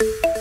you